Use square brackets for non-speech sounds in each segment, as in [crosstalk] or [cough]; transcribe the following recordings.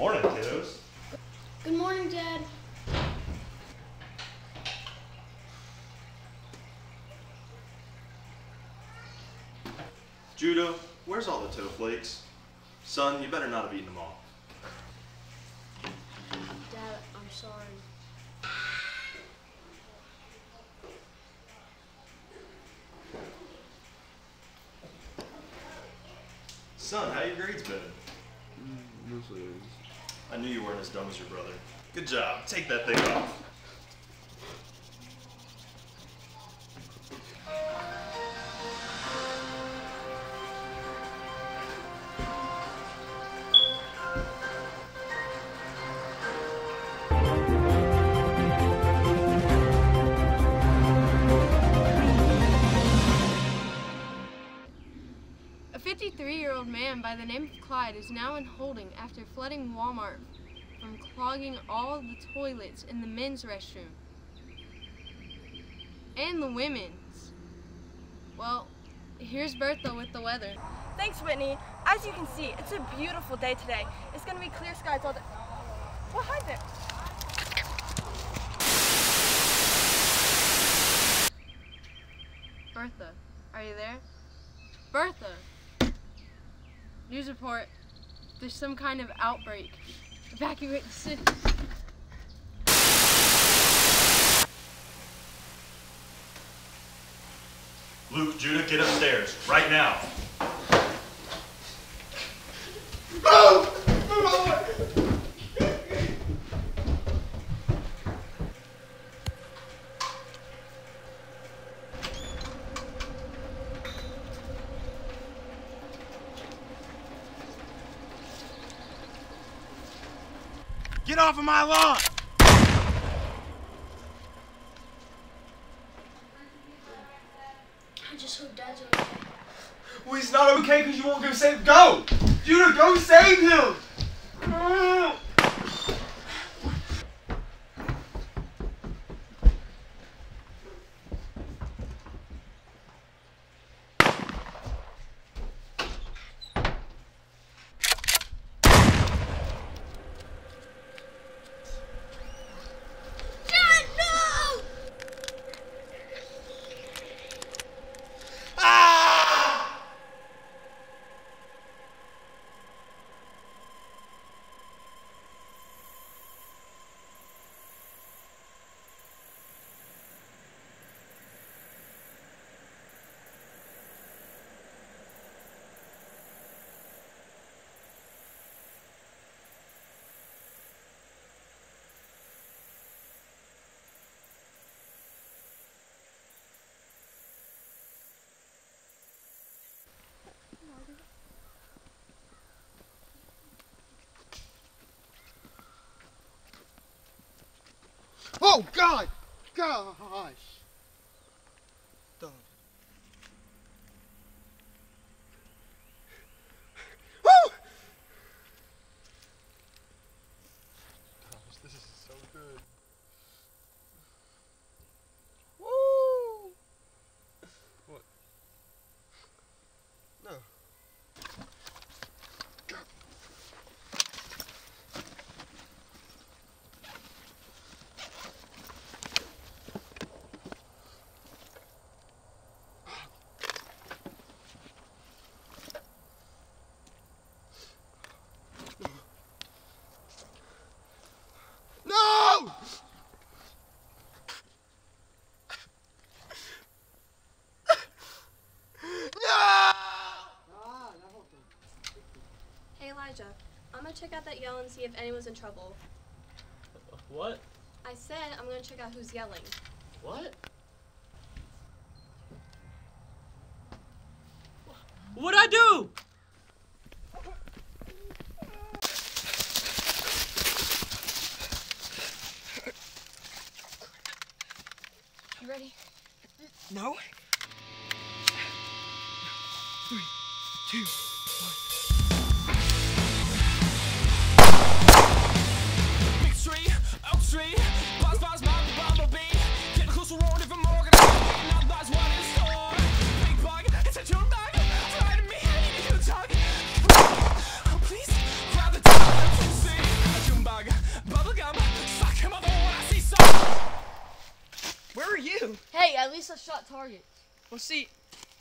Morning, kiddos. Good morning, Dad. Judah, where's all the toe flakes? Son, you better not have eaten them all. Dad, I'm sorry. Son, how your grades been? Mm, mostly I knew you weren't as dumb as your brother. Good job. Take that thing off. Flooding Walmart from clogging all the toilets in the men's restroom and the women's. Well, here's Bertha with the weather. Thanks, Whitney. As you can see, it's a beautiful day today. It's going to be clear skies all day. What happened? Bertha, are you there? Bertha! News report. There's some kind of outbreak. Evacuate the city. Luke, Judah, get upstairs. Right now. Get off of my lawn! I just hope Dad's okay. Well, he's not okay because you won't go save. Go! Judah, go save him! Oh God! Gosh! Done. Woo! Gosh, this is so good. Woo! What? No. No! Hey, Elijah. I'm to check out that yell and see if anyone's in trouble. What? I said I'm going to check out who's yelling. What? Well, see,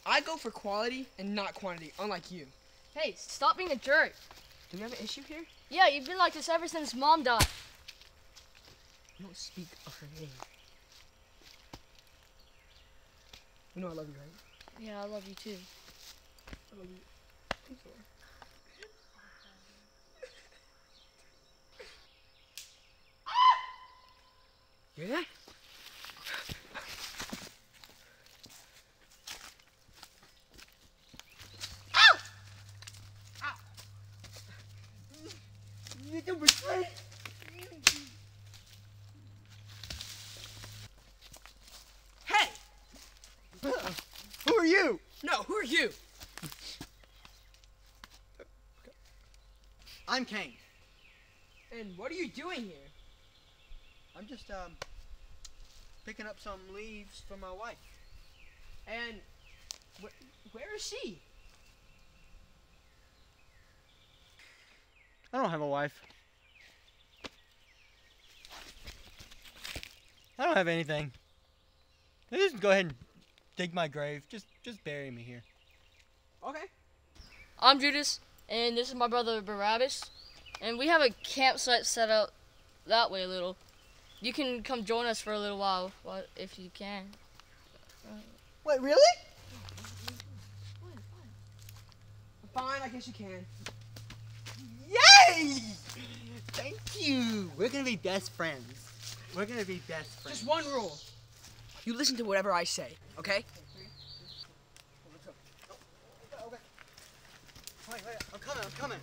I go for quality and not quantity, unlike you. Hey, stop being a jerk. Do we have an issue here? Yeah, you've been like this ever since mom died. You don't speak of her name. You know I love you, right? Yeah, I love you too. I love you. I'm sorry. [laughs] Hear that? Hey! Who are you? No, who are you? I'm Kane. And what are you doing here? I'm just um picking up some leaves for my wife. And wh- where is she? I don't have a wife. I don't have anything. Just go ahead and dig my grave. Just just bury me here. Okay. I'm Judas, and this is my brother Barabbas, and we have a campsite set up that way a little. You can come join us for a little while, if you can. Wait, really? Fine, I guess you can. Yay! Thank you. We're gonna be best friends. We're gonna be best friends. Just one rule. You listen to whatever I say, okay? Wait, wait, I'm coming. I'm coming.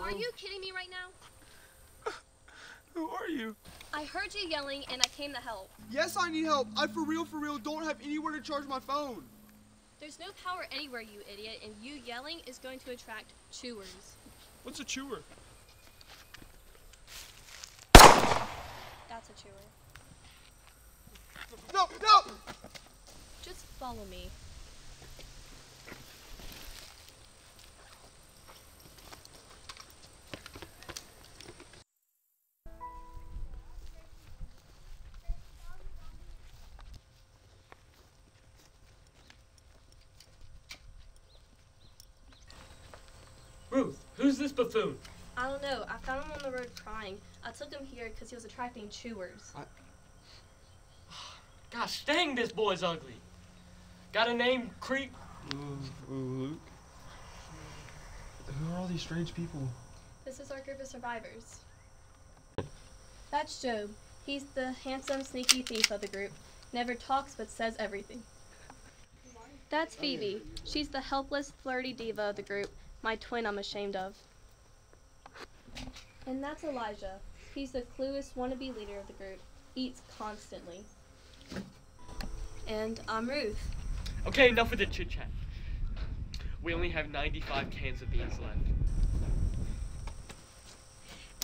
Are you kidding me right now? [sighs] Who are you? I heard you yelling and I came to help. Yes, I need help. I for real, for real, don't have anywhere to charge my phone. There's no power anywhere, you idiot, and you yelling is going to attract chewers. What's a chewer? That's a chewer. No, no! Just follow me. Ruth, who's this buffoon? I don't know. I found him on the road crying. I took him here because he was attracting chewers. [sighs] Gosh dang, this boy's ugly. Got a name, creep? Luke. Who are all these strange people? This is our group of survivors. That's Job. He's the handsome, sneaky thief of the group. Never talks but says everything. That's oh, Phoebe. She's the helpless, flirty diva of the group. My twin I'm ashamed of. And that's Elijah. He's the clueless wannabe leader of the group. Eats constantly. And I'm Ruth. Okay, enough with the chit chat. We only have 95 cans of beans left.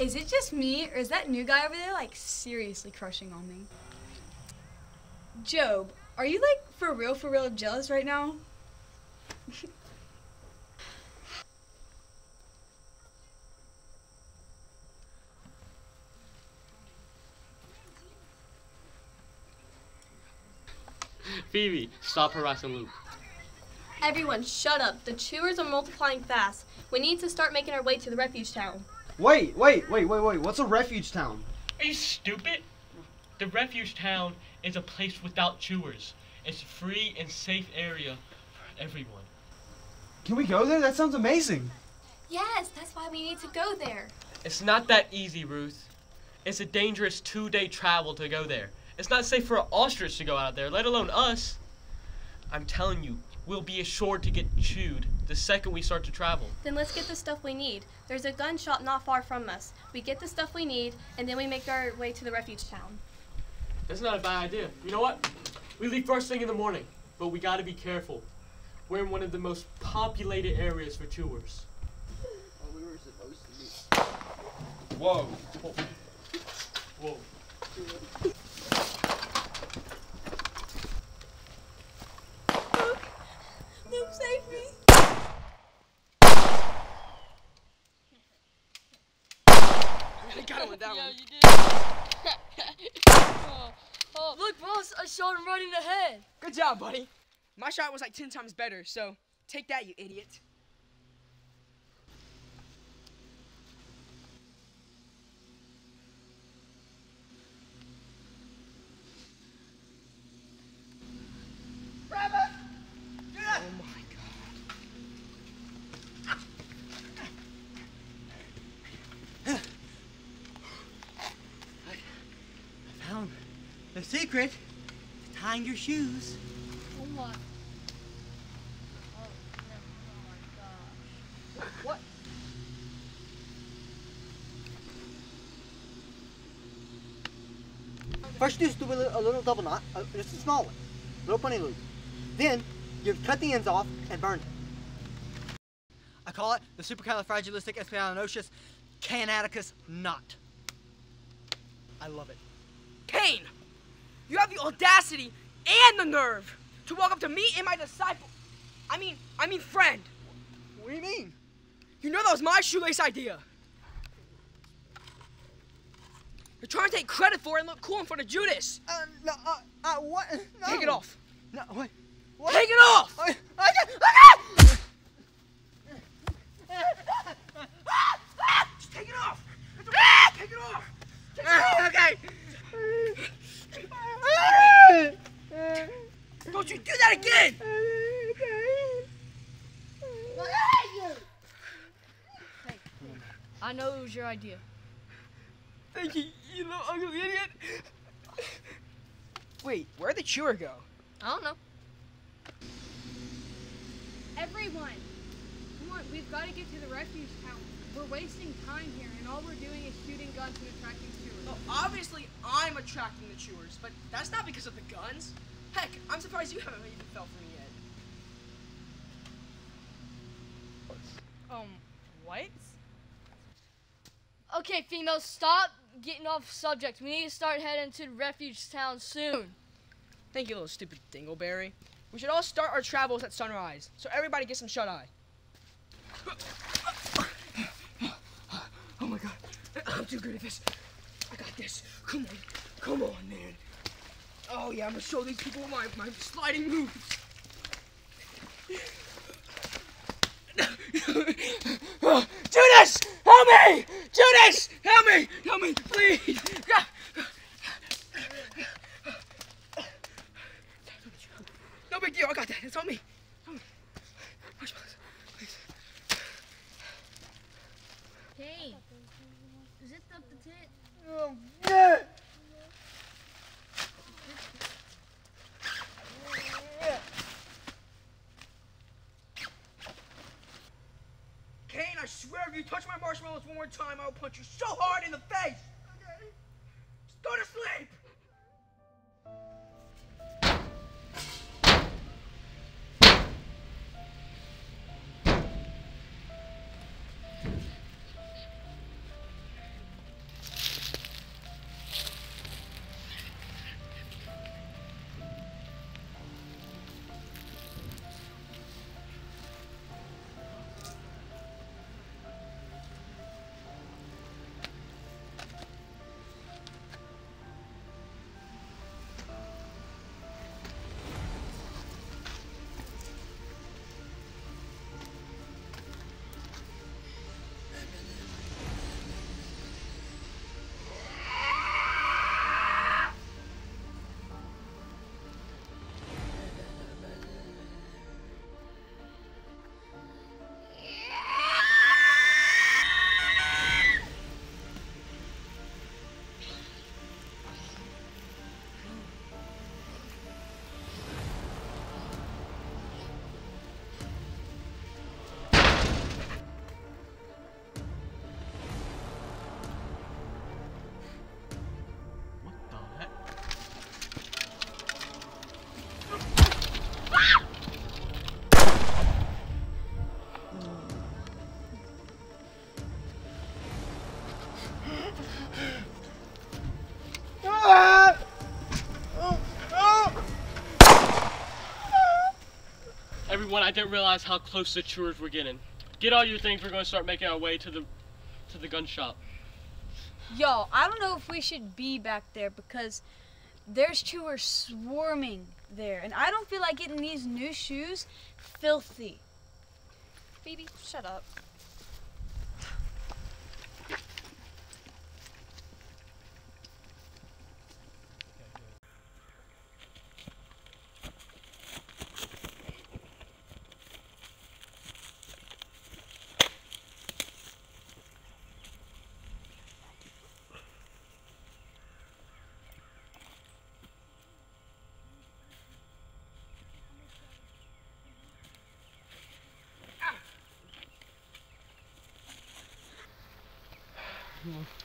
Is it just me, or is that new guy over there like seriously crushing on me? Job, are you like for real, for real jealous right now? [laughs] Phoebe, stop harassing Luke. Everyone, shut up. The chewers are multiplying fast. We need to start making our way to the refuge town. Wait, wait, wait, wait, wait. What's a refuge town? Are you stupid? The refuge town is a place without chewers. It's a free and safe area for everyone. Can we go there? That sounds amazing. Yes, that's why we need to go there. It's not that easy, Ruth. It's a dangerous two day travel to go there. It's not safe for an ostrich to go out there, let alone us. I'm telling you, we'll be assured to get chewed the second we start to travel. Then let's get the stuff we need. There's a gun shop not far from us. We get the stuff we need, and then we make our way to the refuge town. That's not a bad idea. You know what? We leave first thing in the morning, but we gotta be careful. We're in one of the most populated areas for chewers. Oh, we were supposed to meet. Whoa. Whoa. Luke, save me. I got him with that yeah, one. you did. oh, oh, look, boss, I shot him right in the head. Good job, buddy. My shot was like 10 times better, so take that, you idiot. Oh my god. I found the secret to tying your shoes. Oh my. Oh, no. oh my gosh. What? First, you just do a little, a little double knot, uh, just a small one, little bunny loop. Then, you cut the ends off and burn it. I call it the supercalifragilisticexpialidocious canaticus knot. I love it. Kane! You have the audacity and the nerve to walk up to me and my disciple. I mean, I mean friend. What do you mean? You know that was my shoelace idea. You're trying to take credit for it and look cool in front of Judas. Uh, no, uh, uh, what? No. Take it off. No, what? What? Take it off! I, I, I, Just take it off! Take it off! Take it off! Okay! Don't you do that again! I know it was your idea. Thank you, you little ugly idiot! Wait, where'd the chewer go? I don't know. Everyone, come on, we've got to get to the refuge town. We're wasting time here, and all we're doing is shooting guns and attracting tourists. Well, obviously I'm attracting the chewers, but that's not because of the guns. Heck, I'm surprised you haven't even fell for me yet. Um, what? Okay, females, stop getting off subject. We need to start heading to the refuge town soon. Thank you, little stupid dingleberry. We should all start our travels at sunrise, so everybody gets some shut eye. Oh my god, I'm too good at this. I got this. Come on, come on, man. Oh yeah, I'm gonna show these people my, my sliding moves. Judas, help me! Judas, help me! Help me, please! No big deal, I got that. It's on me. Push, please. Please. Hey, is it up the tent? Oh, yeah. Kane, I swear if you touch my marshmallows one more time, I'll punch you so hard in the face. Okay? Just go to sleep. Didn't realize how close the chewers were getting. Get all your things. We're going to start making our way to the to the gun shop. Yo, I don't know if we should be back there because there's chewers swarming there, and I don't feel like getting these new shoes filthy. Phoebe, shut up.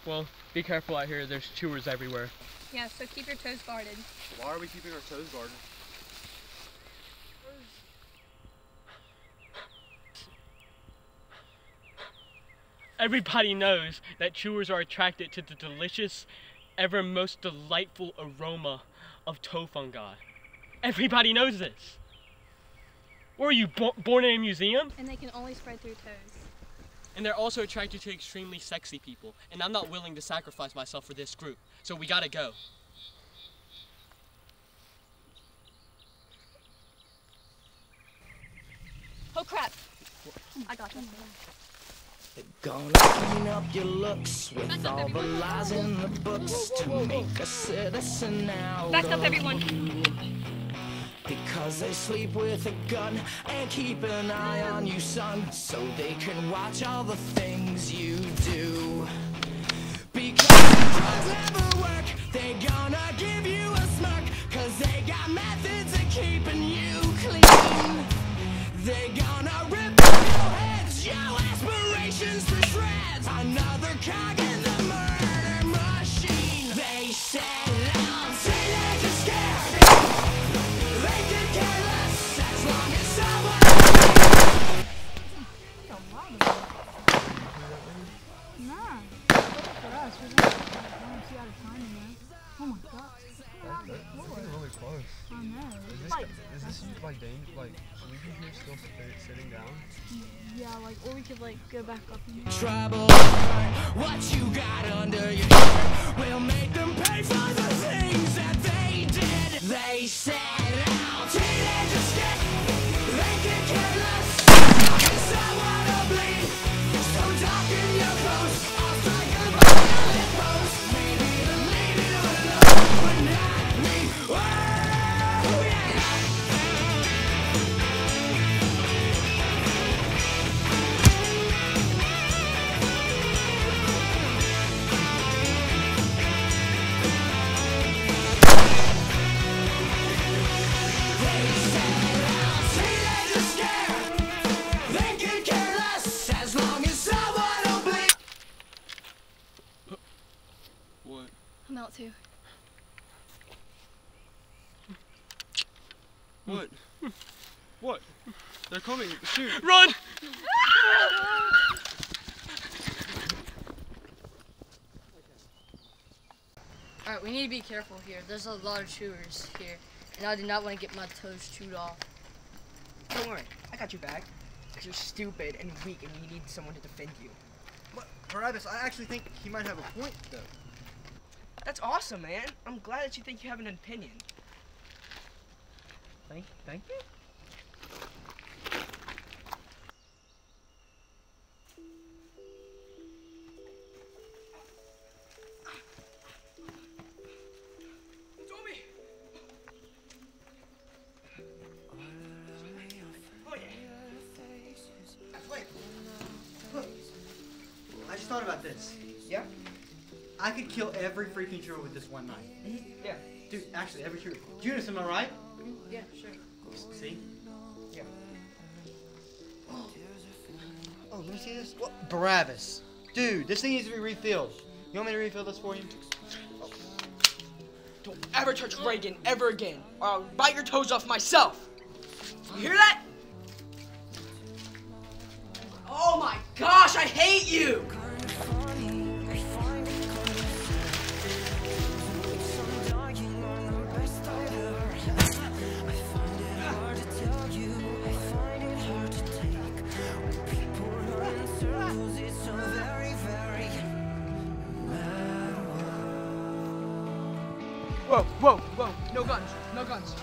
Well, be careful out here. There's chewers everywhere. Yeah, so keep your toes guarded. Why are we keeping our toes guarded? Everybody knows that chewers are attracted to the delicious, ever most delightful aroma of toe fungi. Everybody knows this. Were you bo- born in a museum? And they can only spread through toes. And they're also attracted to extremely sexy people. And I'm not willing to sacrifice myself for this group. So we gotta go. Oh crap. I got that. Gonna clean up your looks with all the lies in the books to make a citizen out Back up, of everyone. Because they sleep with a gun and keep an eye on you, son, so they can watch all the things you do. Because drugs never work, they gonna give you a smirk, cause they got methods of keeping you clean. They gonna rip your heads, your aspirations close. I know. Is this, Like, is this like dangerous? Like, should we be here still sitting down? yeah, like, or we could like go back up in Trouble, what you got under your shirt will make them pay for the things that they did. They said, careful here. There's a lot of chewers here. And I do not want to get my toes chewed off. Don't worry, I got your back. Because you're stupid and weak and you need someone to defend you. But, Barabbas, I actually think he might have a point, though. That's awesome, man. I'm glad that you think you have an opinion. Thank, thank you. Freaking trooper with this one knife. Mm-hmm. Yeah. Dude, actually, every trooper. Judas, am I right? Mm-hmm. Yeah, sure. See? Yeah. [gasps] Oh, let me see this. What? Barabbas. Dude, this thing needs to be refilled. You want me to refill this for you? Oh. Don't ever touch Reagan ever again, or I'll bite your toes off myself. You hear that? Oh my gosh, I hate you! Whoa, whoa. No guns. No guns.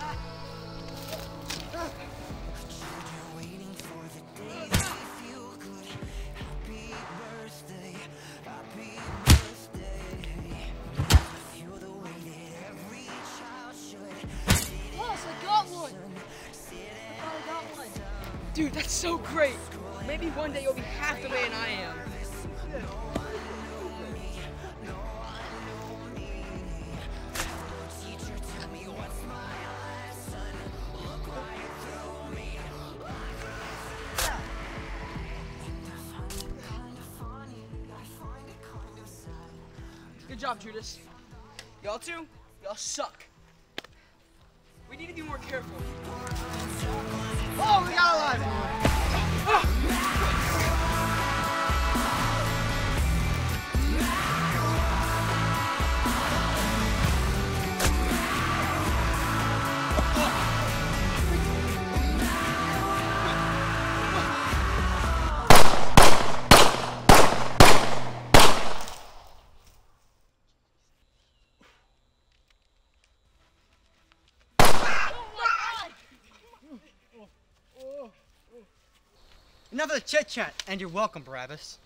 Enough of the chit chat, and you're welcome, Barabbas.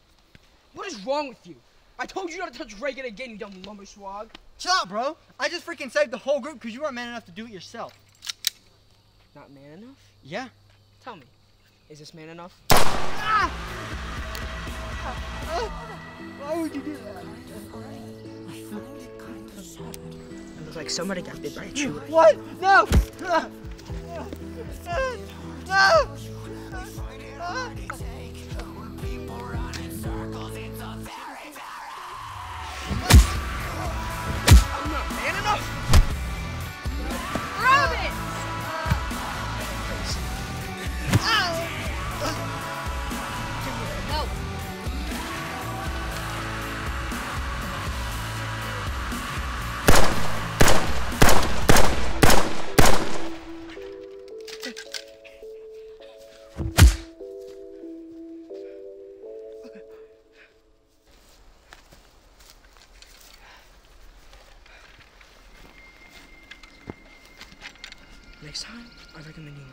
What is wrong with you? I told you not to touch Reagan again, you dumb lumber swag. Chill out, bro. I just freaking saved the whole group because you weren't man enough to do it yourself. Not man enough? Yeah. Tell me, is this man enough? Ah! Why would you do that? It kinda sad. It looks like somebody got bit by a chewer. What? No! No! I'm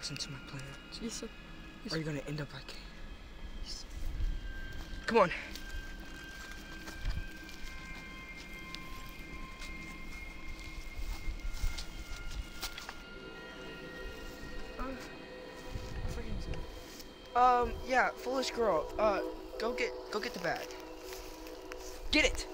listen to my plan. Yes, sir. Or you're gonna end up like. Come on. Um, yeah, foolish girl. Uh, go get, go get the bag. Get it.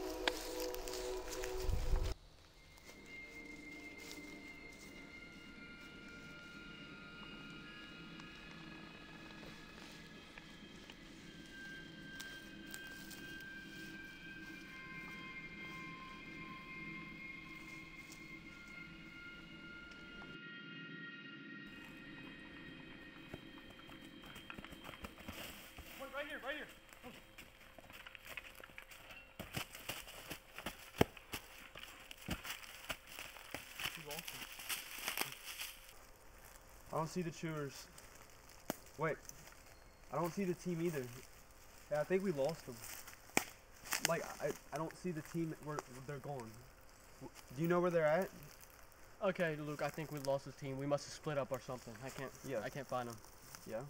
Right here, right here. I don't see the chewers. Wait, I don't see the team either. Yeah, I think we lost them. Like, I, I don't see the team where they're gone. Do you know where they're at? Okay, Luke, I think we lost the team. We must have split up or something. I can't. Yeah. I can't find them. Yeah. Of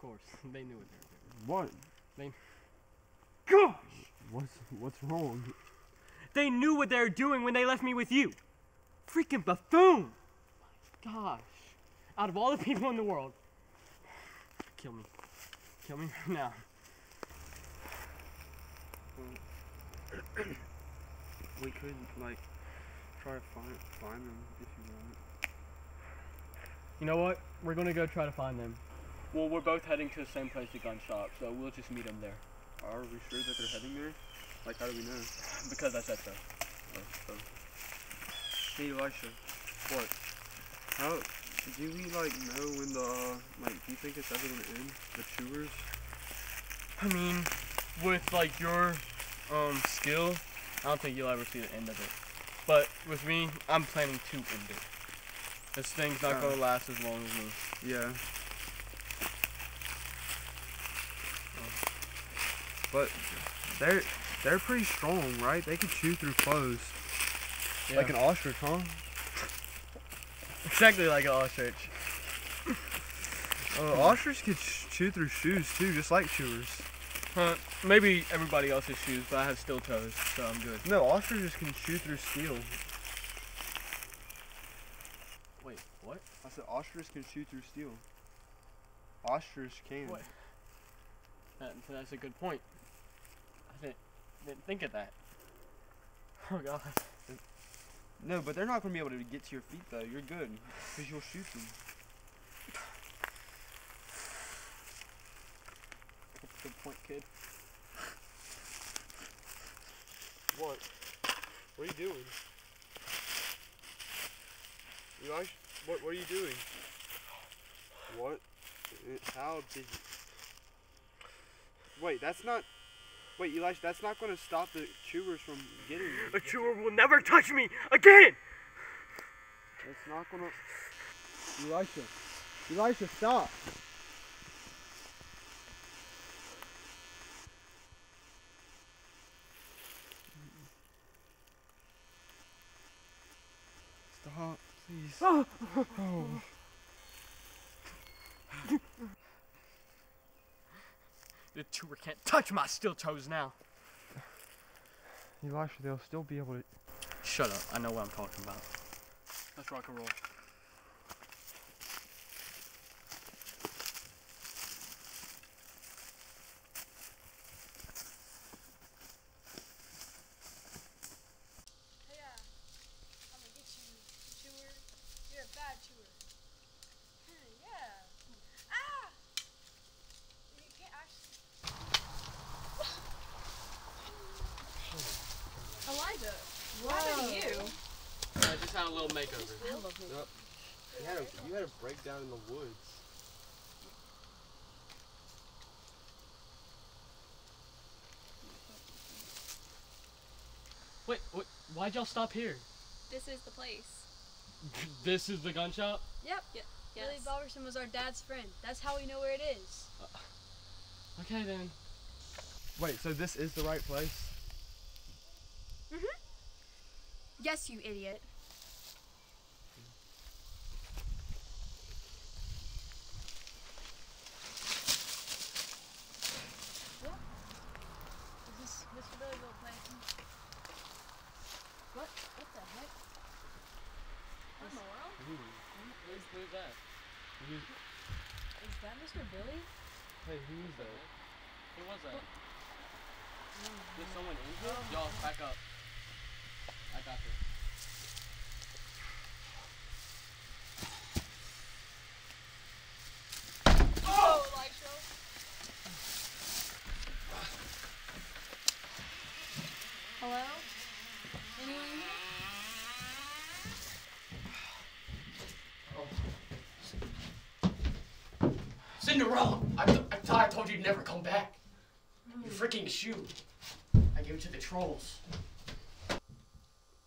course, [laughs] they knew it. What? They. Gosh! What's what's wrong? They knew what they were doing when they left me with you. Freaking buffoon! My gosh. Out of all the people in the world, kill me. Kill me right now. [clears throat] We could like try to find find them if you want. You know what? We're gonna go try to find them. Well, we're both heading to the same place, the gun shop, so we'll just meet them there. Are we sure that they're heading there? Like, how do we know? Because I said so. Oh, so. Hey, Elisha. What? How do we like know when the uh, like? Do you think it's ever gonna end? The chewers? I mean, with like your um skill, I don't think you'll ever see the end of it. But with me, I'm planning to end it. This thing's not Uh. gonna last as long as me. Yeah. But they're They're pretty strong, right? They can chew through clothes. Like an ostrich, huh? Exactly like an ostrich. Uh, ostrich can chew through shoes too, just like chewers. Huh? Maybe everybody else's shoes, but I have steel toes, so I'm good. No, ostriches can chew through steel. Wait, what? I said ostrich can chew through steel. Ostrich can. What? That, that's a good point. I didn't, didn't think of that. Oh god. No, but they're not going to be able to get to your feet though. You're good, because you'll shoot them. Good point, kid. What? What are you doing? Eli, what, what are you doing? What? How did you... Wait, that's not... Wait, Elisha, that's not going to stop the chewers from getting you. A chewer will never touch me again! It's not going to... Elisha. Elisha, stop. Stop, please. Ah! Oh. The chewer can't touch my steel toes now. Elisha, they'll still be able to... Shut up. I know what I'm talking about. Let's rock and roll. Hey, uh, I'm gonna get you, chewer. You're a bad chewer. Hmm, yeah. Ah! You can't actually. Elijah, what happened to you? I just had a little makeover. Yep. You had, a, you had a breakdown in the woods. Wait, wait, why'd y'all stop here? This is the place. this is the gun shop? Yep. Yes. Billy Balverson was our dad's friend. That's how we know where it is. Okay then. Wait, so this is the right place? Mhm. Yes, you idiot. Is this Mr. Billy Bill Clanton? What? What the heck? What in the world? Who's, who's that? Is that Mr. Billy? Hey, who is that? Who was that? Did someone in here? Y'all, back up. I got this. Oh, Elisha. Hello? Anyone in here? Cinderella! I, th- I told you to never come back. Your freaking shoe. I gave it to the trolls.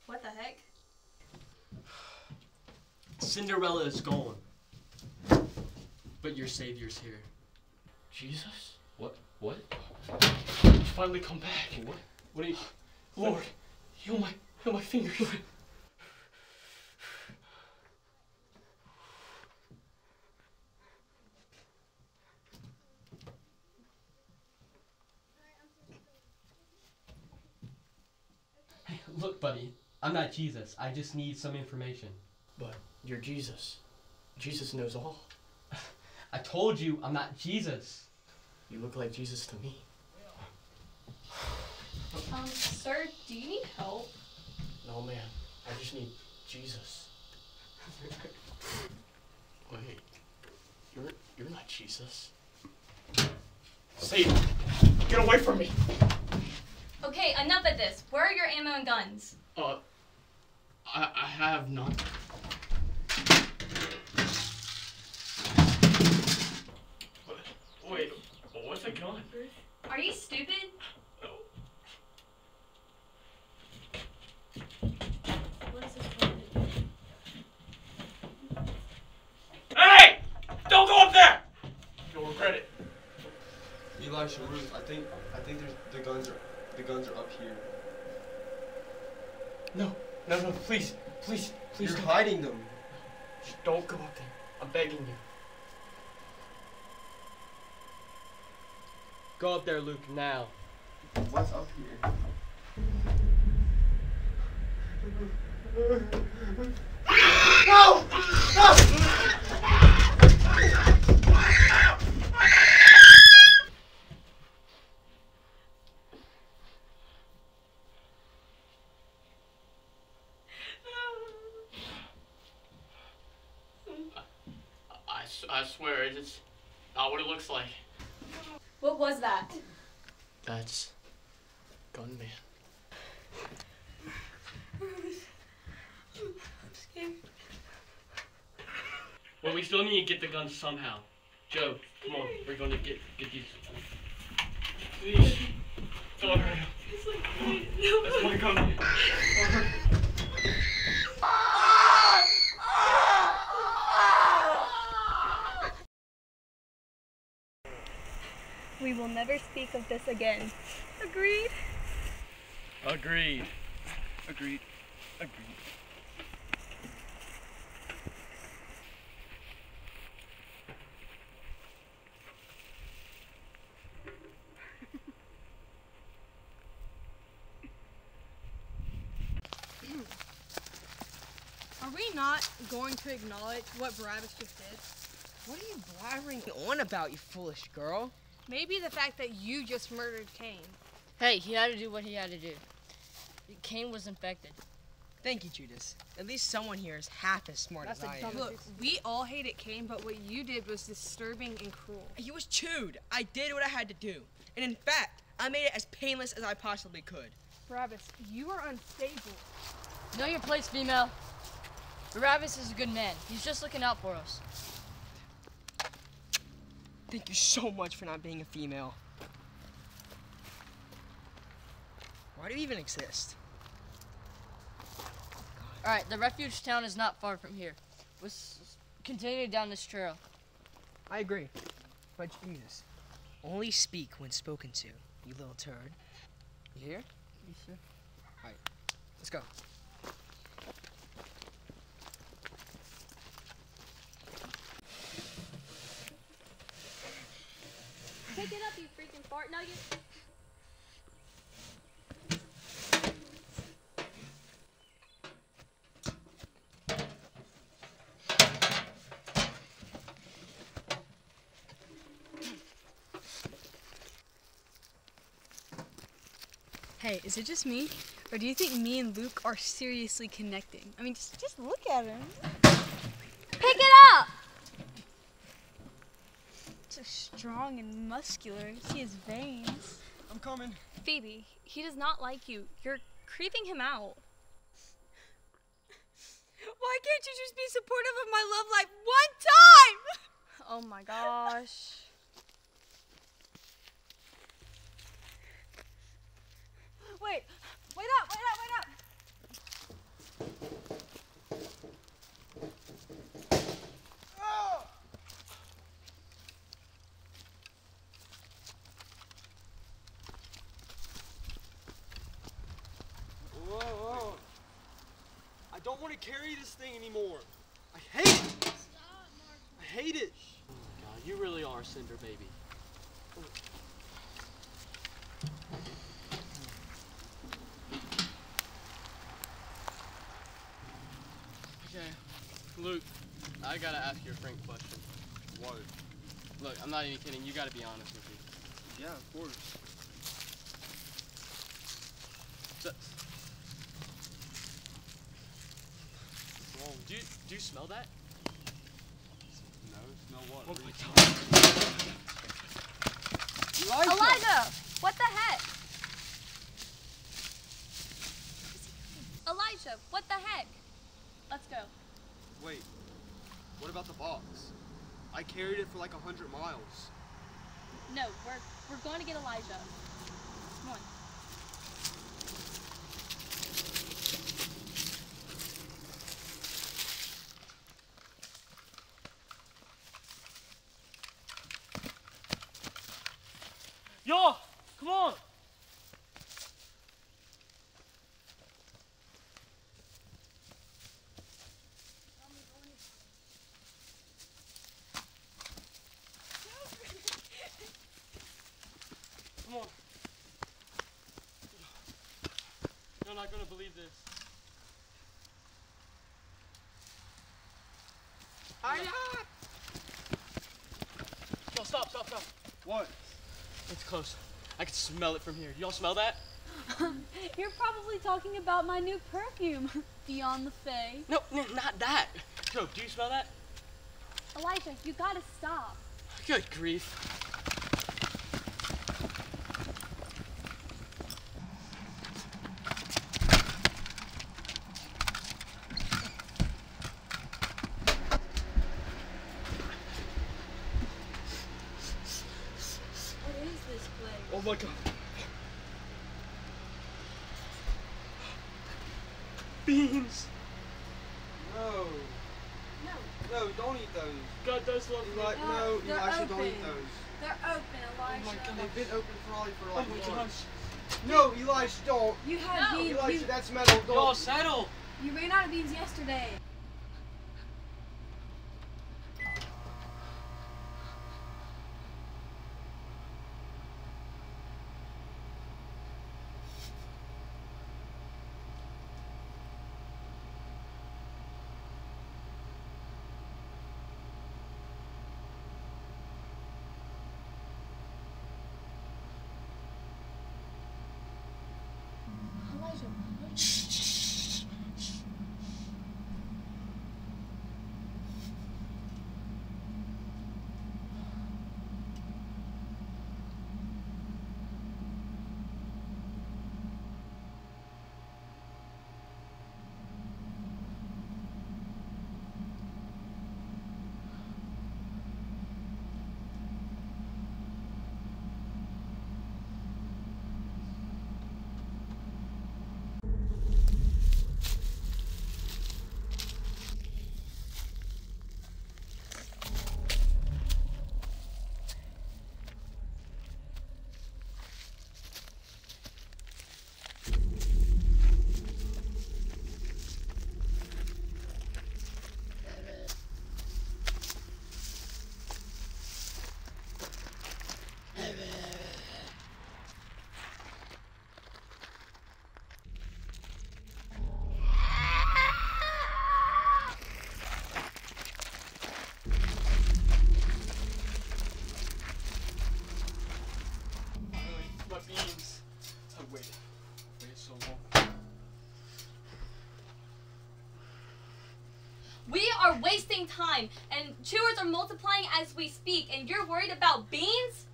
What the heck? Cinderella is gone. But your savior's here. Jesus? What? What? You finally come back. What? What are you? Lord, heal my, heal my fingers. Hey, look, buddy. I'm not Jesus. I just need some information. But you're Jesus. Jesus knows all. [laughs] I told you I'm not Jesus. You look like Jesus to me. Um, sir, do you need help? No, man. I just need Jesus. Wait. You're, you're not Jesus. Satan! Get away from me! Okay, enough of this. Where are your ammo and guns? Uh, I, I have none. Wait, what's a gun? Are you stupid? What is this for? Hey! Don't go up there! You'll regret it. Elisha, Ruth, I think I think there's, the guns are The guns are up here. No, no, no, please, please, please. You're don't. hiding them. Just don't go up there. I'm begging you. Go up there, Luke, now. What's up here? No! I, s- I swear, it's not what it looks like. What was that? That's gunman. Well, we still need to get the guns somehow. Joe, come on, we're going to get get these. Please, don't hurt him. That's my gun. Don't hurt him. We will never speak of this again. Agreed? Agreed. Agreed. Agreed. Are we not going to acknowledge what Barabbas just did? What are you blabbering on about, you foolish girl? Maybe the fact that you just murdered Cain. Hey, he had to do what he had to do. Cain was infected. Thank you, Judas. At least someone here is half as smart as I am. Look, we all hated Cain, but what you did was disturbing and cruel. He was chewed. I did what I had to do. And in fact, I made it as painless as I possibly could. Barabbas, you are unstable. Know your place, female. Barabbas is a good man. He's just looking out for us. Thank you so much for not being a female. Why do you even exist? All right, the refuge town is not far from here. Let's continue down this trail. I agree. But Jesus, only speak when spoken to, you little turd. You hear? Yes, sir. Alright, let's go. Pick it up, you freaking fart nugget. Hey, is it just me? Or do you think me and Luke are seriously connecting? I mean, just, just look at him. Pick it up! So strong and muscular. See his veins. I'm coming. Phoebe, he does not like you. You're creeping him out. Why can't you just be supportive of my love life one time? [laughs] Oh my gosh. Wait, wait up, wait up, wait up. Whoa, whoa. I don't want to carry this thing anymore. I hate it. I hate it. Oh my God, you really are Cinder Baby. Okay, Luke, I gotta ask you a frank question. What? Look, I'm not even kidding. You gotta be honest with me. Yeah, of course. So, do you do you smell that? No, smell what? Oh my God. Elijah! Elijah! What the heck? Elijah, what the heck? Let's go. Wait, what about the box? I carried it for like a hundred miles. No, we're we're going to get Elijah. Come on. Yo, come on. come on. You're not gonna believe this. Hurry up! No, stop, stop, stop. What? It's close. I can smell it from here. Y'all smell that? [laughs] You're probably talking about my new perfume, [laughs] Beyond the Fae. No, n- not that. Joe, do you smell that? Elijah, you gotta stop. Good grief. What is this place? Oh my god. Beans! No. No. No, don't eat those. God does love Eli- Uh, no, they're Elisha, don't eat those. They're open, Elijah. Oh my god, they've been open probably for like Oh my months. gosh. No, Elisha, don't. You had No. beans. Elisha, You, that's metal. Don't. Y'all settle! you ran out of beans yesterday. Time, and chewers are multiplying as we speak, and you're worried about beans?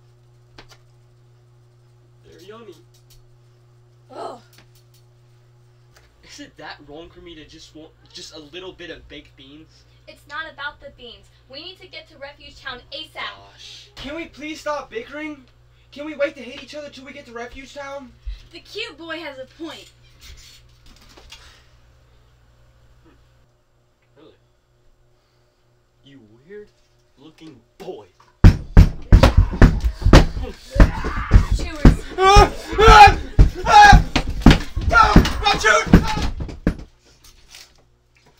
They're yummy. Ugh. Is it that wrong for me to just want just a little bit of baked beans? It's not about the beans. We need to get to Refuge Town ASAP. Gosh. Can we please stop bickering? Can we wait to hate each other till we get to Refuge Town? The cute boy has a point. Really? You weird looking boy. Chewers. Ah! Ah! Ah! No! Not shoot!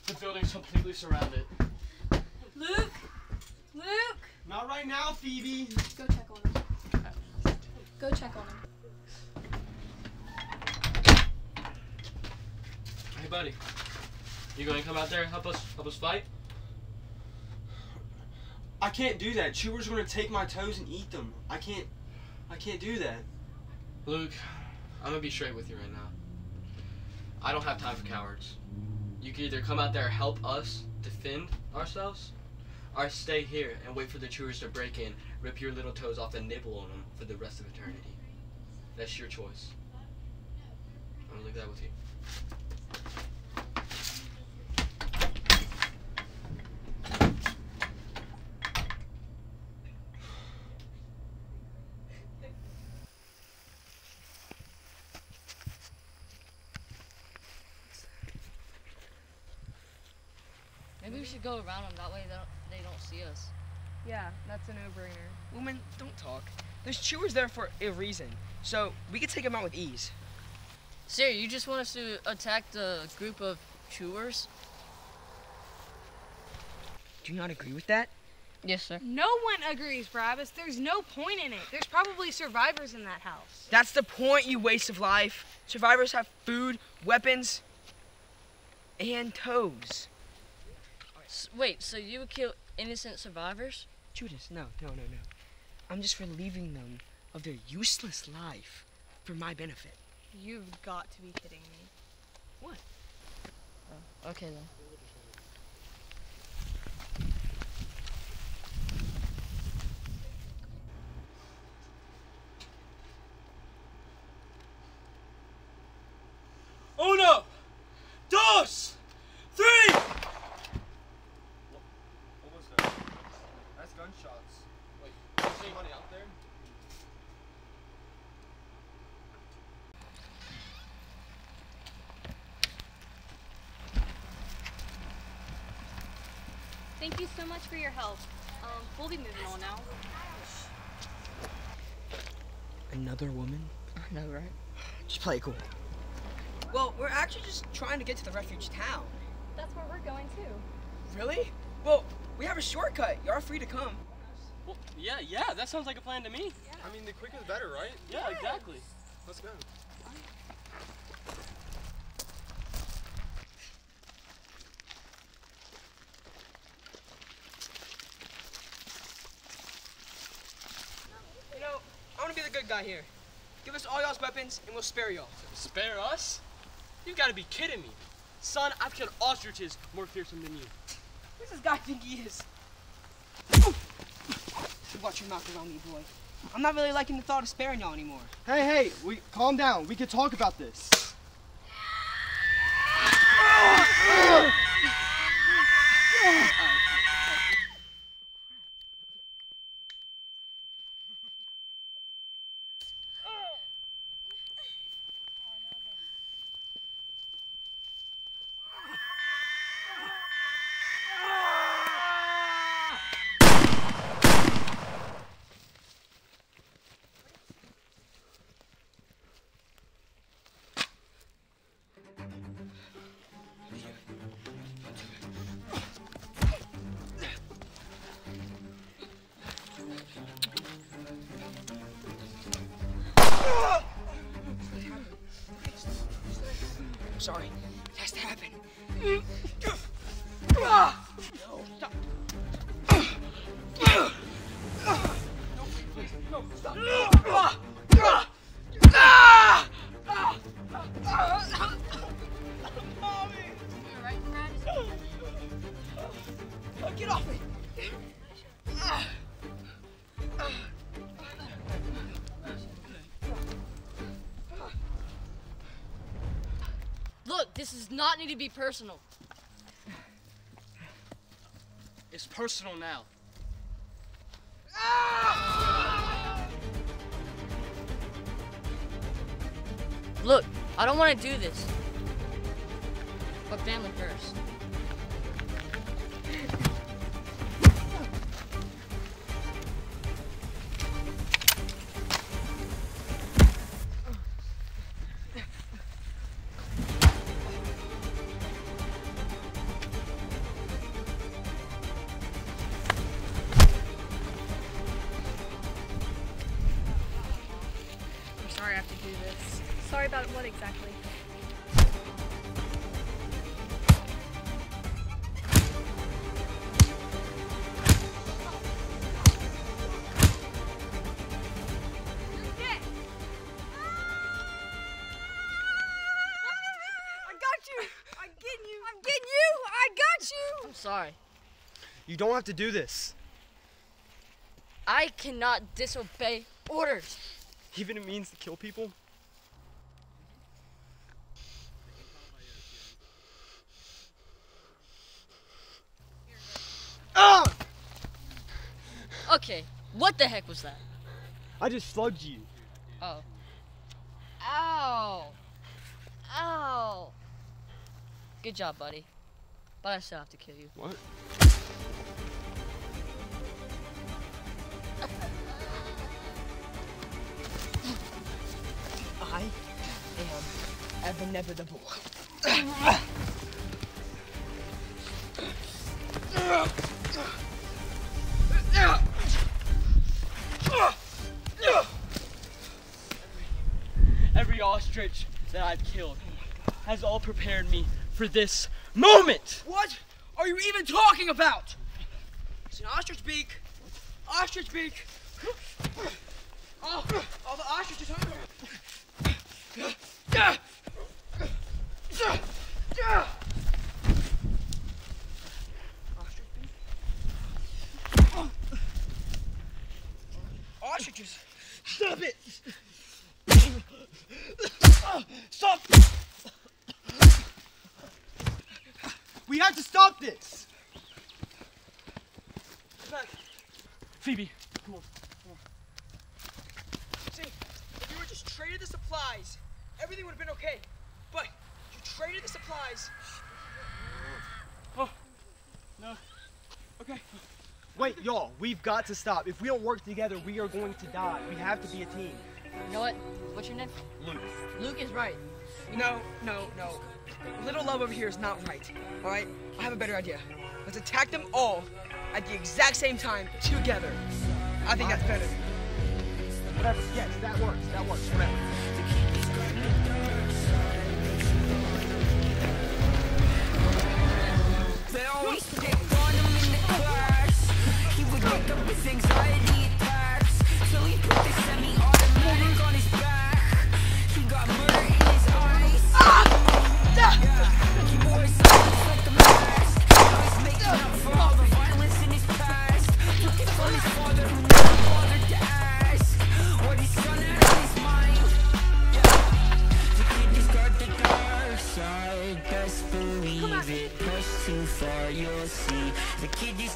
The building's completely surrounded. Luke? Luke? Not right now, Phoebe. Go check on him. Go check on him. Hey buddy. You gonna come out there and help us help us fight? I can't do that. Chewer's gonna take my toes and eat them. I can't. I can't do that. Luke, I'm gonna be straight with you right now. I don't have time for cowards. You can either come out there and help us defend ourselves, or stay here and wait for the chewers to break in, rip your little toes off, and nibble on them for the rest of eternity. That's your choice. I'm gonna leave that with you. Should go around them. That way they don't, they don't see us. Yeah, that's a no-brainer. Woman, don't talk. There's chewers there for a reason, so we could take them out with ease. Siri, you just want us to attack the group of chewers? Do you not agree with that? Yes, sir. No one agrees, Barabbas. There's no point in it. There's probably survivors in that house. That's the point, you waste of life. Survivors have food, weapons, and toes. S- wait, so you would kill innocent survivors? Judas, no, no, no, no. I'm just relieving them of their useless life for my benefit. You've got to be kidding me. What? Oh, okay then. Uno, dos, three. What was that? That's gunshots. Wait, is there money out there? Thank you so much for your help. Um, we'll be moving on now. Another woman? I know, right? Just play it cool. Well, we're actually just trying to get to the refuge town. That's where we're going too. Really? Well, we have a shortcut. You're free to come. Well, yeah, yeah, that sounds like a plan to me. I mean, the quicker the better, right? Yeah, exactly. Let's go. You know, I want to be the good guy here. Give us all y'all's weapons, and we'll spare y'all. Spare us? You gotta be kidding me. Son, I've killed ostriches more fearsome than you. Who's this guy think he is? Watch your mouth around me, boy. I'm not really liking the thought of sparing y'all anymore. Hey, hey, we calm down. We can talk about this. This does not need to be personal. It's personal now. Look, I don't want to do this. Sorry about what exactly? I got you! I'm getting you! I'm getting you! I got you! I'm sorry. You don't have to do this. I cannot disobey orders. Even if it means to kill people. Ah! Okay, what the heck was that? I just slugged you. Oh. Ow. Ow. Good job, buddy. But I still have to kill you. What? I am inevitable. Every ostrich that I've killed has all prepared me for this moment. What are you even talking about? It's an ostrich beak. Ostrich beak. All, all the ostriches hungry. Yeah. Stop it! Stop! We have to stop this! Phoebe, come on. See, if you were just traded the supplies, everything would have been okay. But you traded the supplies. Oh, no. Okay. Wait, y'all, we've got to stop. If we don't work together, we are going to die. We have to be a team. You know what? What's your name? Luke. Luke is right. No, no, no. Little love over here is not right. All right? I have a better idea. Let's attack them all at the exact same time together. I think that's better. Whatever. Yes, that works. That works. Whatever. They always with anxiety attacks. So he put the semi-automatic on his back. He got murder in his eyes. Ah! Yeah, he wore his silence like a mask. Making up for all the violence in his past. Took it from his father who never bothered to ask what his son had on his mind. The kid just got the dark side, best believe it. Push too far, you'll see. The kid just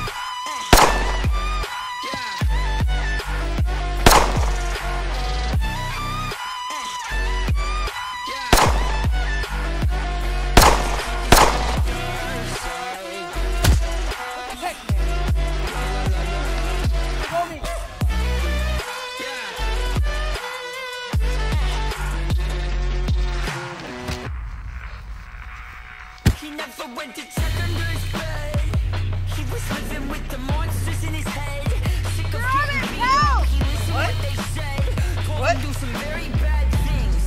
went to check under his bed. He was living with the monsters in his head. Sick of getting beat he listened to what they said. Told him do some very bad things.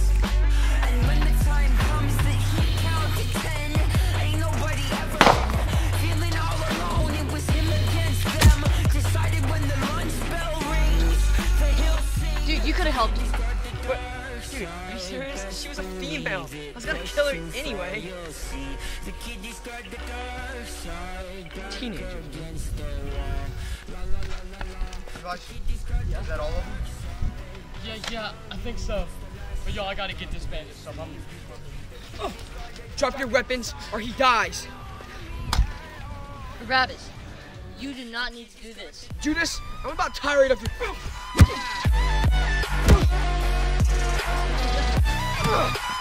And when the time comes that he count to ten, ain't nobody ever feeling all alone. It was him against them. Decided when the lunch bell rings, that he'll. Dude, you could have helped. But, dude, are you serious? She was a female. I was gonna kill her anyway. Teenager. Is that all of them? Yeah, yeah, I think so. But yo, I gotta get this bandage stuff. I'm. Oh, drop your weapons or he dies. Barabbas, you do not need to do this. Judas, I'm about tired of you. [laughs] [laughs] [laughs]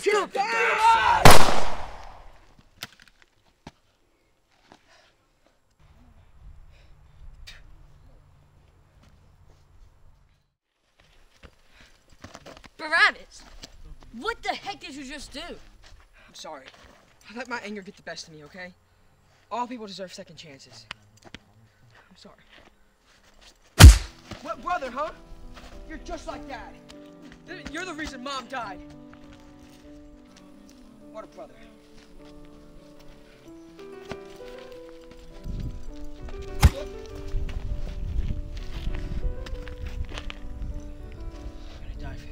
Shoot! Barabbas, what the heck did you just do? I'm sorry. I let my anger get the best of me, okay? All people deserve second chances. I'm sorry. What brother, huh? You're just like dad. You're the reason mom died. What a brother. I'm gonna die for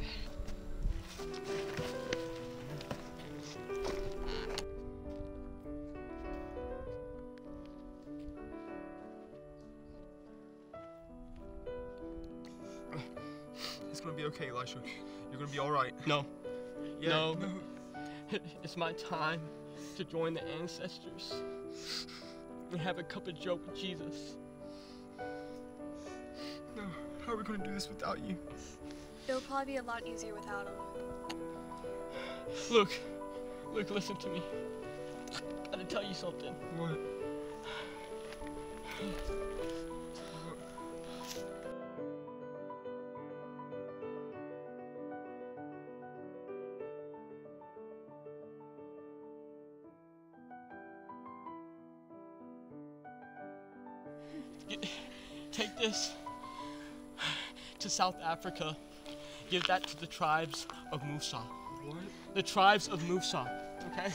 that. gonna be okay, Elisha. You're gonna be all right. No. Yeah, no. [laughs] It's my time to join the ancestors and have a cup of joe with Jesus. No. How are we gonna do this without you? It'll probably be a lot easier without him. Luke, Luke, listen to me. I gotta tell you something. What? South Africa. Give that to the tribes of Musa. What? The tribes of Musa, okay?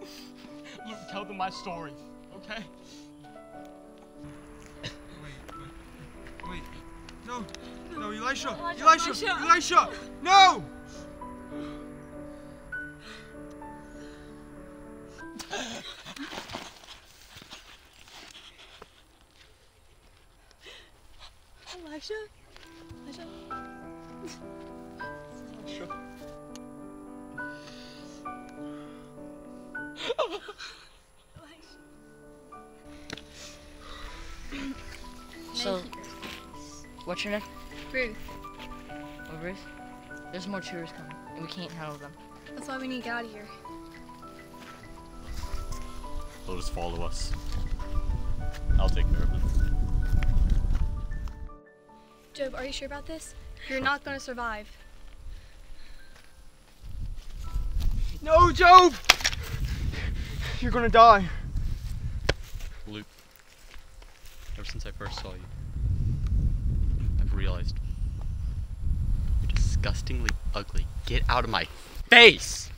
[laughs] Luke, tell them my story, okay? Wait. Wait. No. No, Elisha. Elijah, Elisha. Elisha. Elisha. No. What's your name? Ruth. Oh, Ruth? There's more tourists coming, and we can't handle them. That's why we need to get out of here. They'll just follow us. I'll take care of them. Job, are you sure about this? You're not gonna survive. No, Job. You're gonna die. Luke, ever since I first saw you, I've realized you're disgustingly ugly. Get out of my face!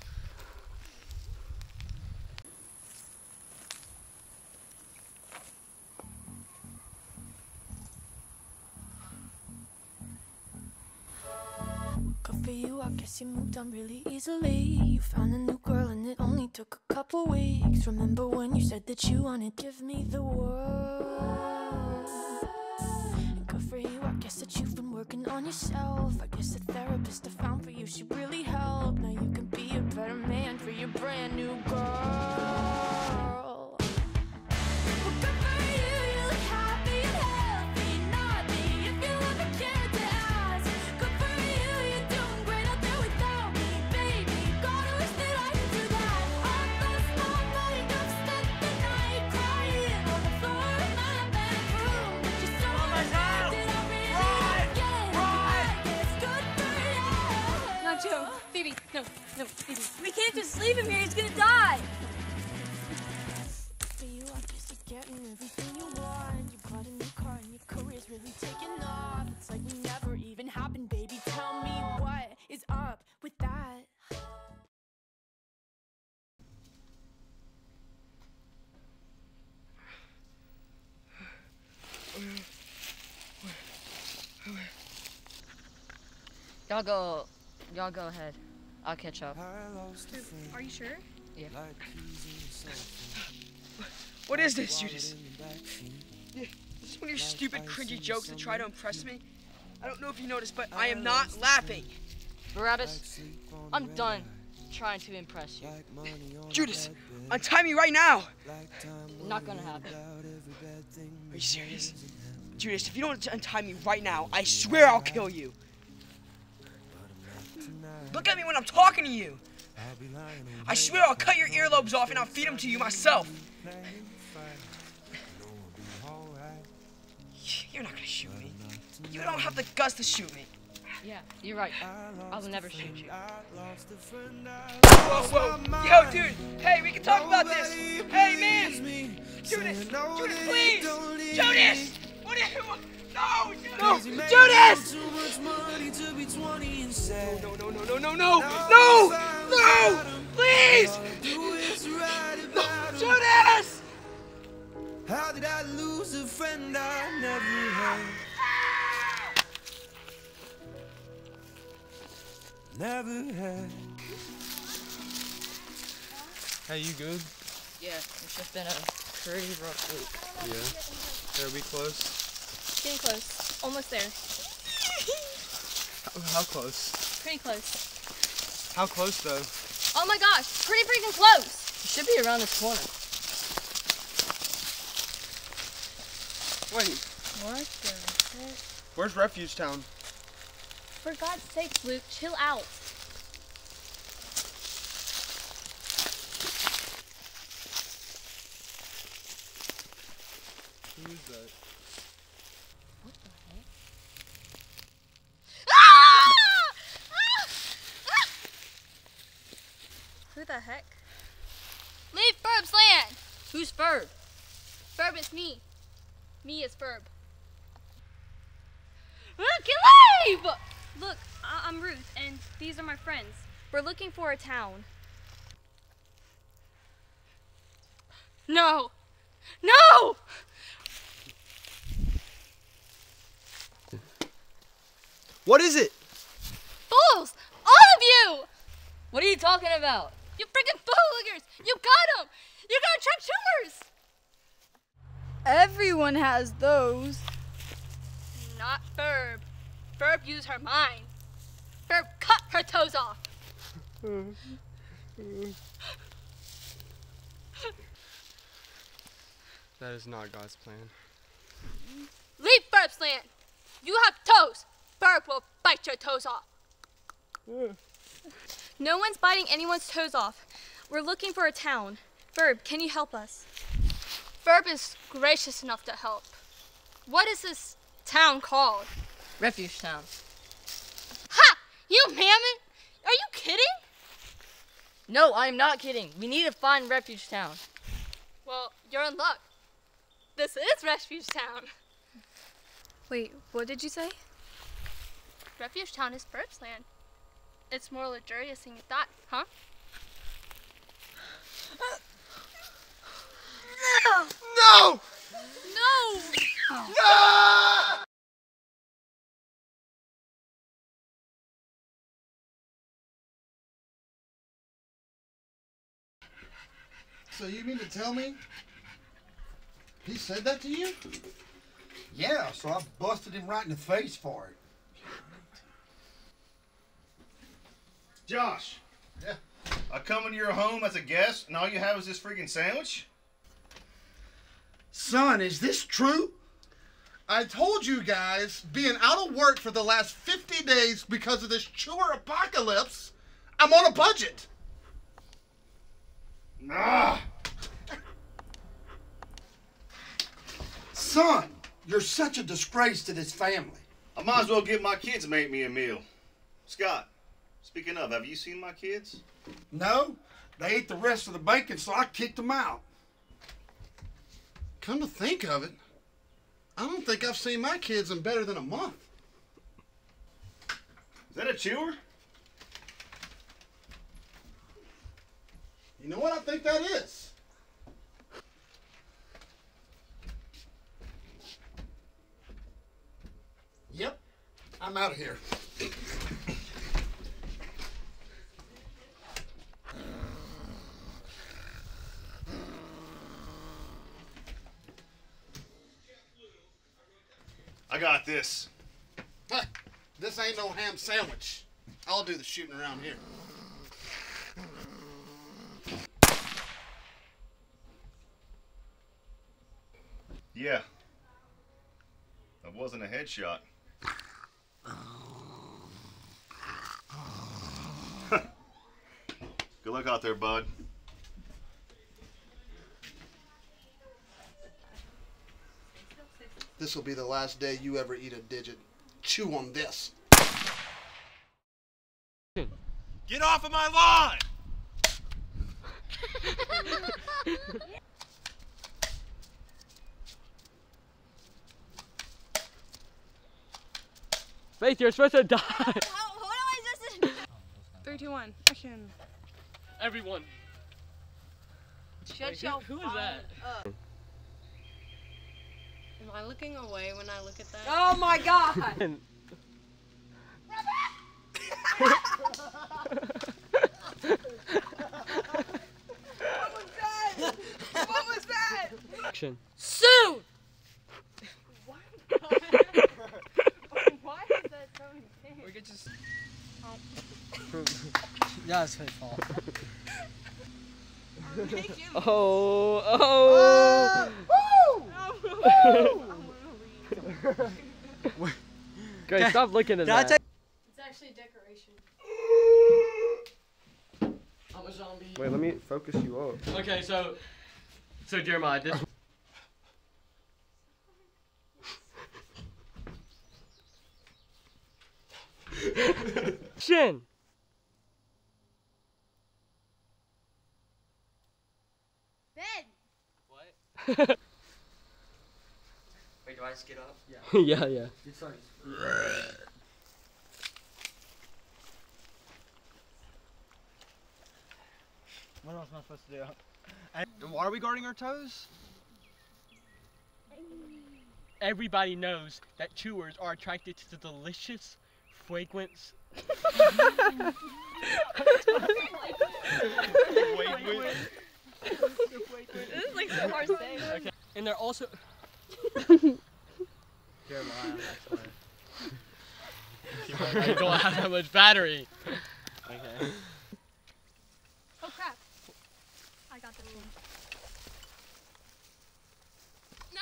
You moved on really easily. You found a new girl and it only took a couple weeks. Remember when you said that you wanted to give me the world? Guess that you've been working on yourself. I guess the therapist I found for you should really help. Now you can be a better man for your brand new girl. No, no, We can't just leave him here. He's gonna die. For you, I guess you're getting everything you want. You bought a new car and your career's really taking off. It's like we never even happened, baby. Tell me what is up with that. Y'all go, y'all go ahead. I'll catch up. Are you sure? Yeah. [laughs] What is this, Judas? This is one of your stupid, cringy jokes to try to impress me? I don't know if you noticed, but I am not laughing. Barabbas, I'm done trying to impress you. Judas, untie me right now. Not gonna happen. Are you serious? Judas, if you don't untie me right now, I swear I'll kill you. Look at me when I'm talking to you. I swear I'll cut your earlobes off and I'll feed them to you myself. [sighs] You're not gonna shoot me. You don't have the guts to shoot me. Yeah, you're right. I will never shoot you. Whoa, whoa. Yo, dude. Hey, we can talk about this. Hey, man. Judas. Judas, please. Judas. What are you? No, no, Judas! No, no, no, no, no, no, no, no, please! No, Judas! How did I lose a friend I never had? Never had. Hey, you good? Yeah, it's just been a pretty rough week. Yeah. Are we close? Getting close. Almost there. How close? Pretty close. How close though? Oh my gosh, pretty freaking close. It should be around this corner. Wait, What the heck? where's Refuge Town? For God's sake, Luke, chill out. Who is that? Who the heck? Leave Burb's land! Who's Ferb? Burb is me. Me is Burb. Look, leave! Look, I- I'm Ruth, and these are my friends. We're looking for a town. No! No! What is it? Fools! All of you! What are you talking about? You freaking bootlickers! You got them! You're gonna trap tumors! Everyone has those. Not Burb. Burb used her mind. Burb cut her toes off. That is not God's plan. Leave Burb's land! You have toes! Burb will bite your toes off. No one's biting anyone's toes off. We're looking for a town. Verb, can you help us? Burb is gracious enough to help. What is this town called? Refuge Town. Ha! You mammoth! Are you kidding? No, I'm not kidding. We need to find Refuge Town. Well, you're in luck. This is Refuge Town. Wait, what did you say? Refuge Town is Burb's land. It's more luxurious than you thought, huh? No! No! No! No! So you mean to tell me he said that to you? Yeah, so I busted him right in the face for it. Josh. Yeah. I come into your home as a guest, and all you have is this freaking sandwich? Son, is this true? I told you guys, being out of work for the last 50 days because of this chewer apocalypse, I'm on a budget. Nah. Son, you're such a disgrace to this family. I might as well get my kids to make me a meal. Scott, speaking of, have you seen my kids? No, they ate the rest of the bacon, so I kicked them out. Come to think of it, I don't think I've seen my kids in better than a month. Is that a chewer? You know what I think that is? Yep, I'm out of here. I got this. This ain't no ham sandwich. I'll do the shooting around here. Yeah. That wasn't a headshot. [laughs] Good luck out there, bud. This will be the last day you ever eat a digit. Chew on this. Get off of my lawn! Faith, you're supposed to die. Three, two, one, action. Everyone. Shut Wait, who- your who is that? up. Am I looking away when I look at that? Oh my god! [laughs] What was that? Action. Soon! [laughs] Why is that so intense? could just. Oh. yeah, it's his fault. [laughs] Oh, oh. oh! Guys, stop looking at Did that. It's actually a decoration. I'm a zombie. Wait, let me focus you up. Okay, so, so Jeremiah, this. [laughs] Shin. Ben. Wait, [laughs] do get up? Yeah. [laughs] yeah, yeah. It's sorry. What else am I supposed to do? And why are we guarding our toes? Everybody knows that chewers are attracted to the delicious fragrance. [laughs] This is like so hard to say. Okay. And they're also. [laughs] Jeremiah, [laughs] I don't have that much battery. Okay. Oh crap. I got this one. No!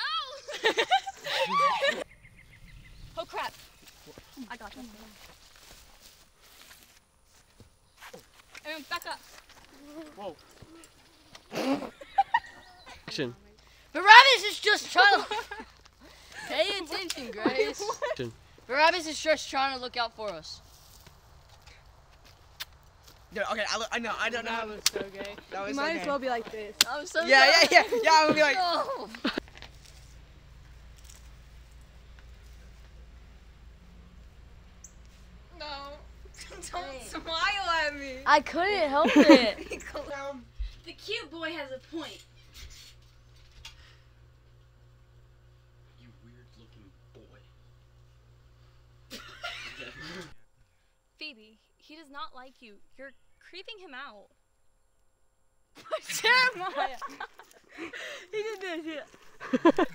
[laughs] oh crap. I got this one. Everyone back up. Whoa. Action. Barabbas is just trying to. [laughs] Pay attention, [laughs] Grace. Action. Barabbas is just trying to look out for us. Yeah, okay, I, look- I know, I don't know. That was so gay. That was You so might gay. as well be like this. I'm so Yeah, yeah, yeah, yeah, I'm gonna be like. No. [laughs] No. [laughs] Don't smile at me. I couldn't help it. Um, the cute boy has a point. You weird looking boy. Phoebe, he does not like you. You're creeping him out. Jeremiah. he did this. [laughs]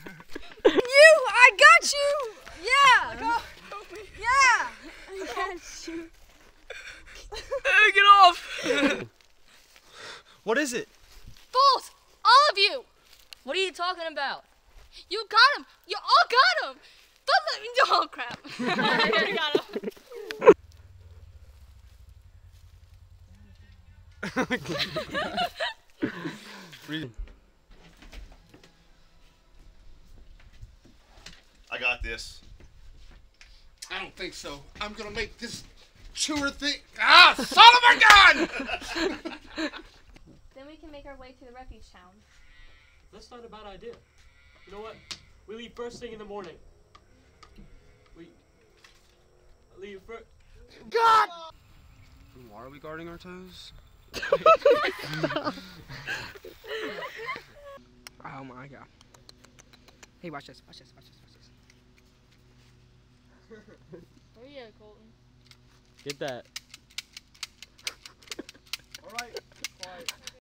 Yeah. you! I got you! Yeah! Yeah! I got you. hey, Get off! What is it? Fools! All of you! What are you talking about? You got him. You all got him. Don't let me. Oh crap. [laughs] I got him. I got this. I don't think so. I'm gonna make this chewer thing. Ah, son of a gun! [laughs] Then we can make our way to the refuge town. That's not a bad idea. You know what? We leave first thing in the morning. We leave first. God! Why are we guarding our toes? [laughs] Oh my god. Hey, watch this, watch this, watch this, watch this. Where you at, Colton? Get that. Alright, quiet.